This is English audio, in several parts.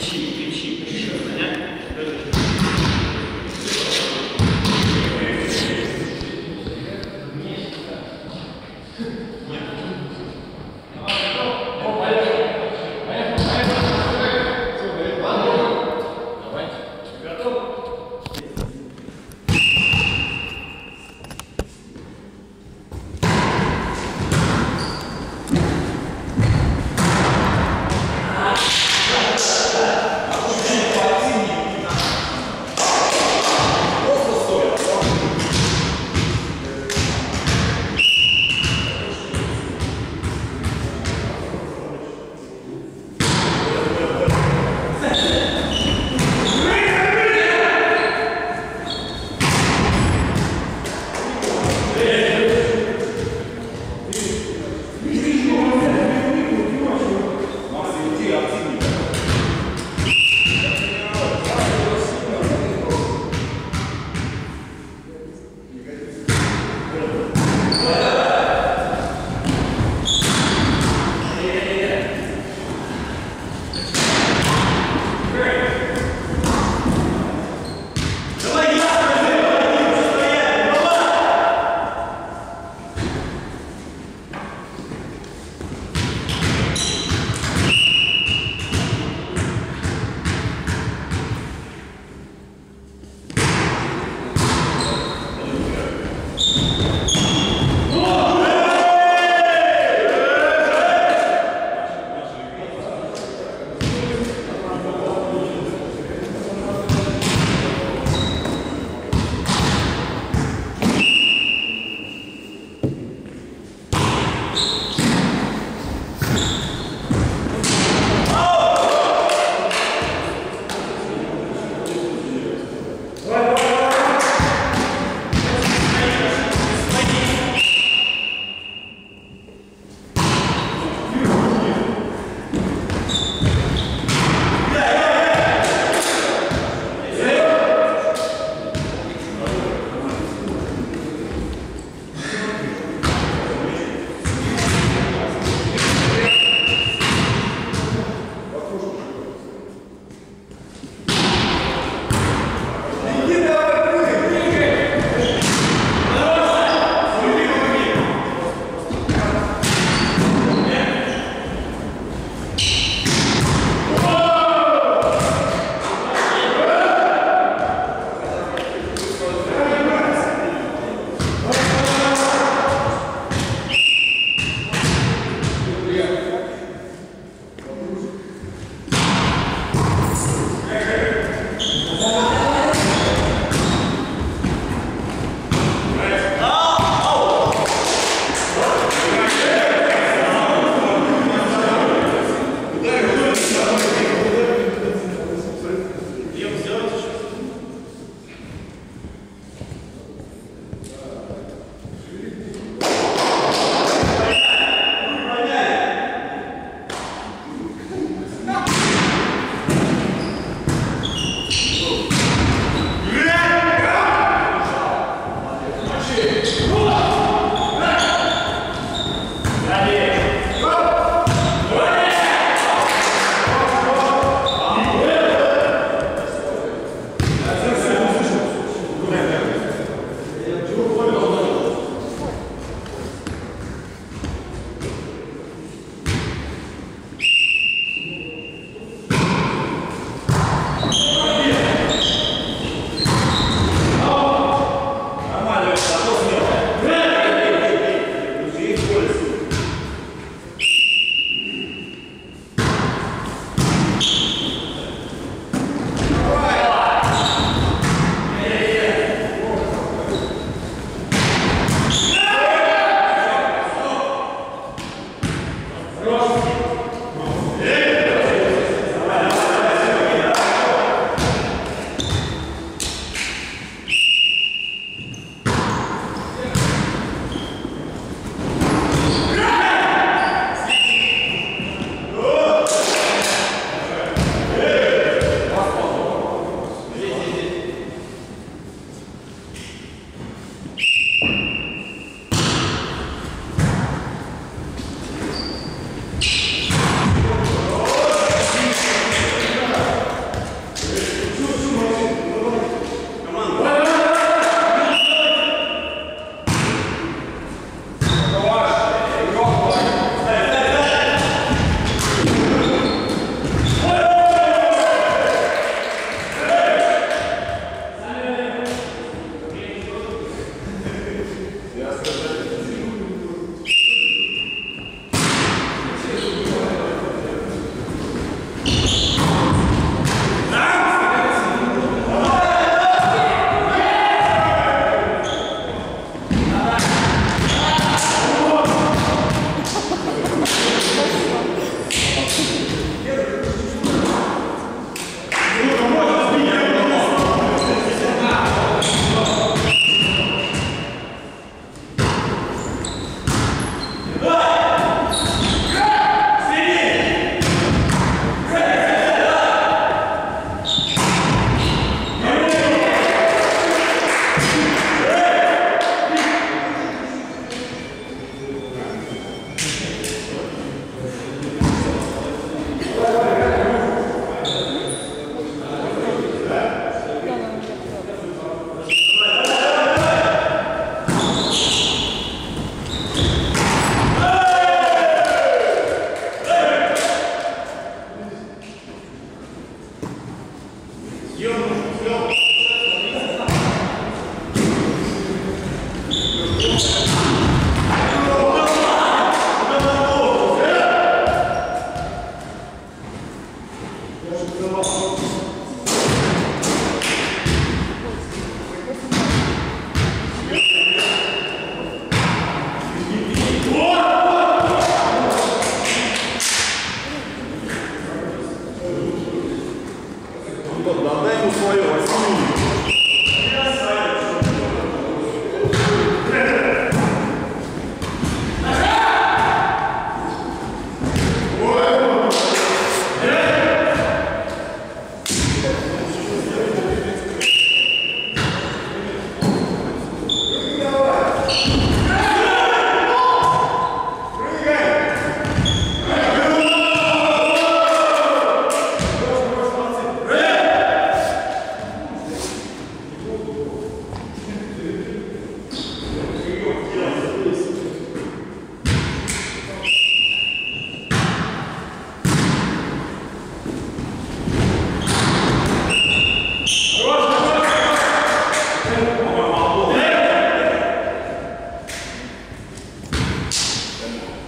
Thank Yeah.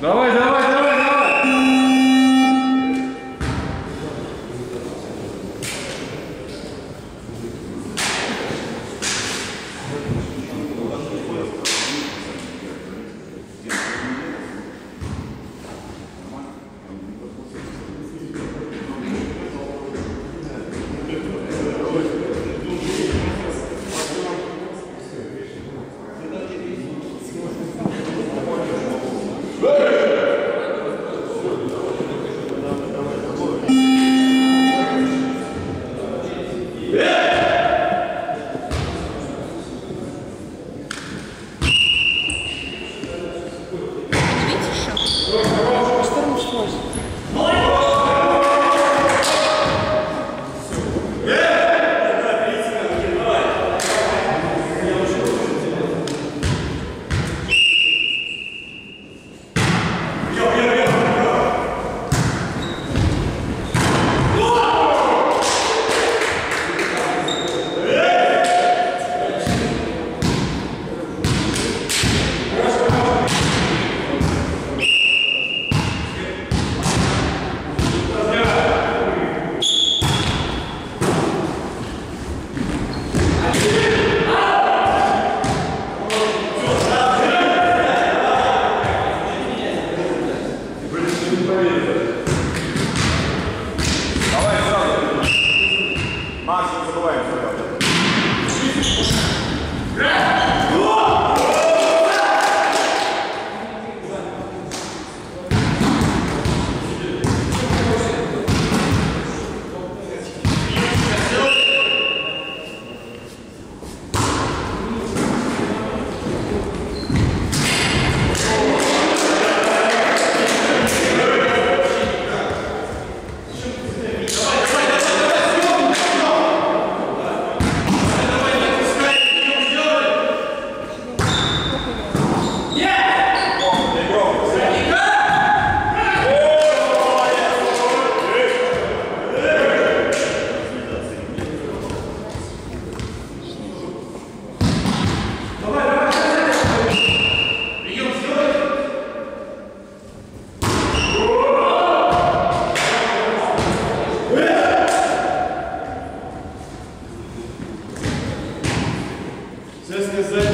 Давай, давай, This is it.